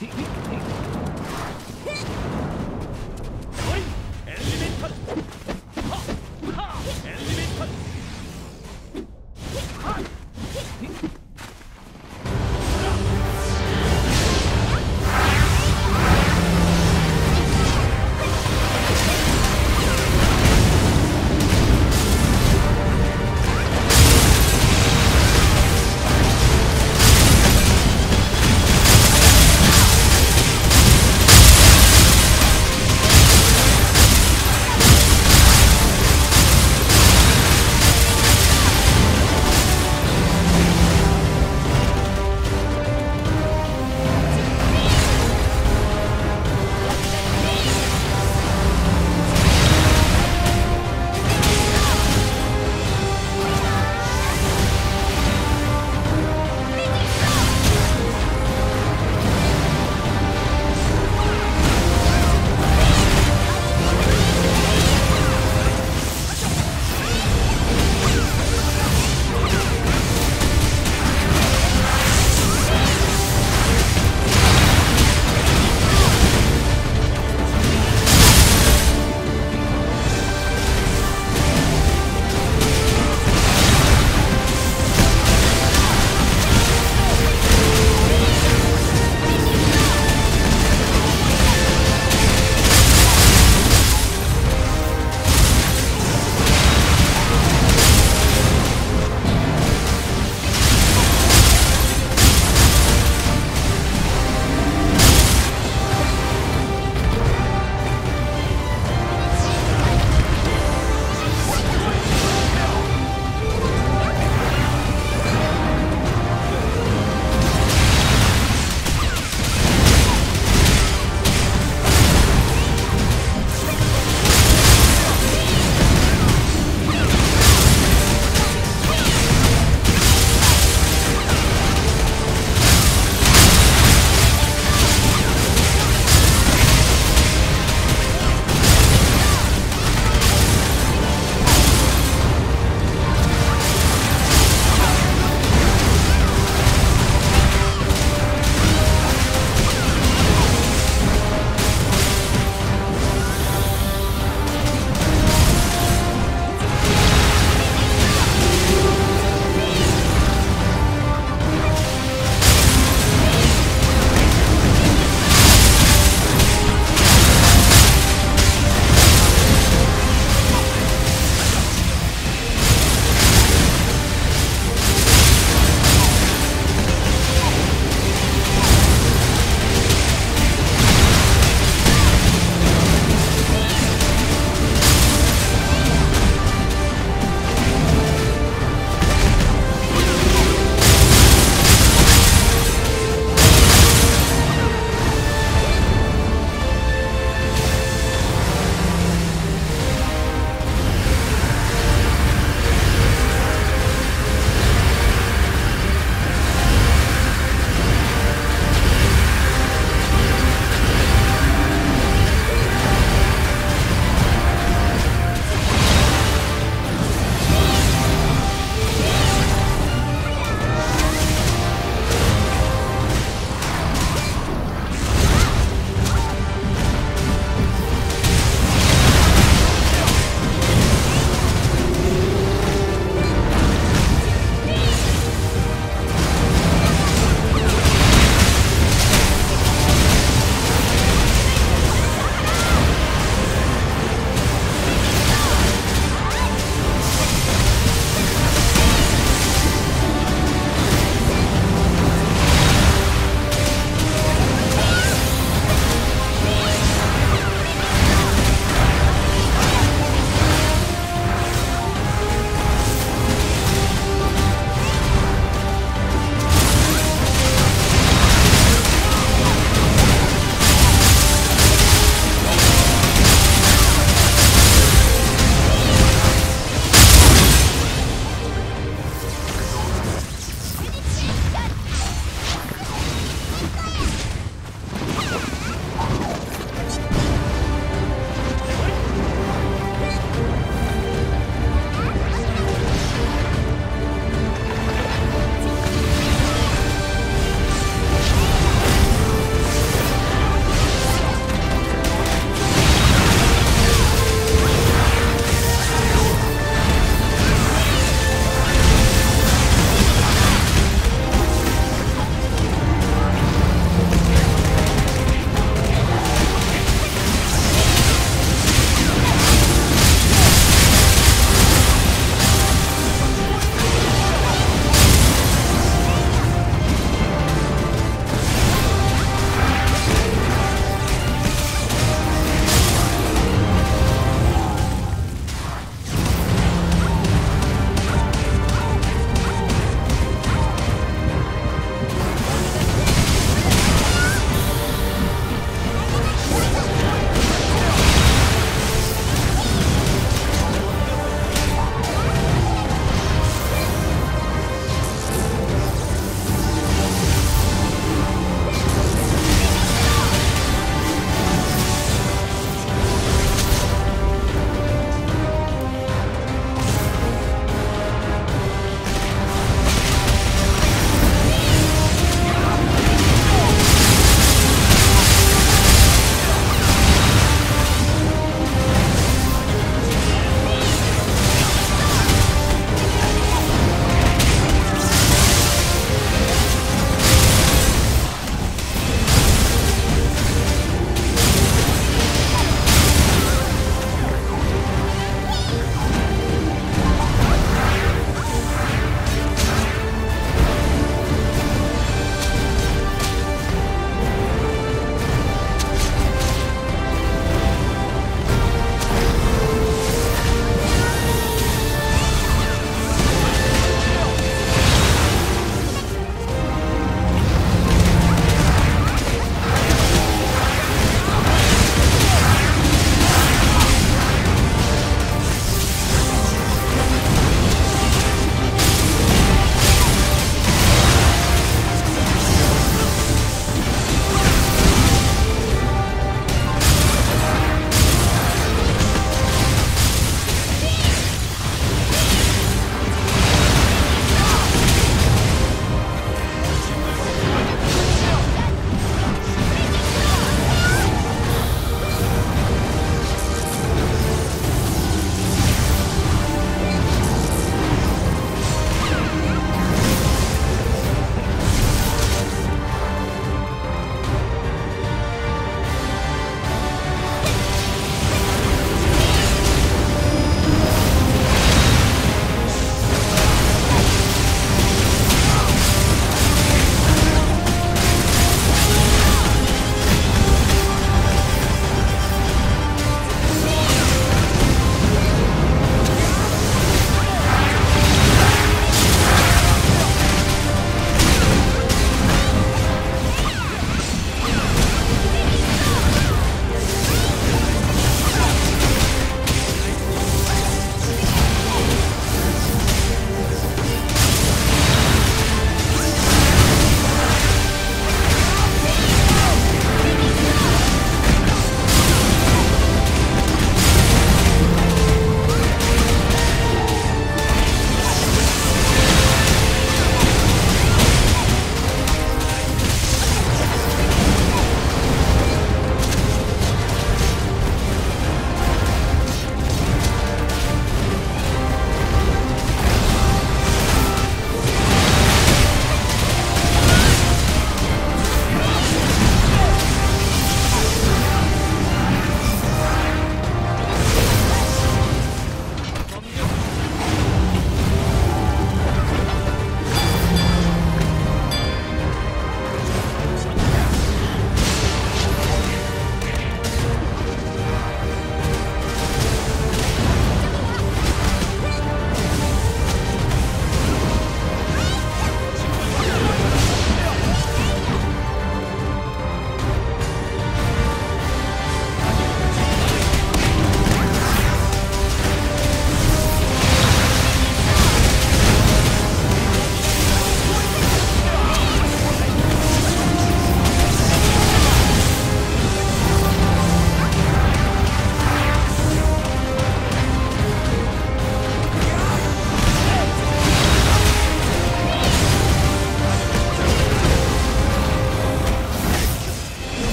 He, he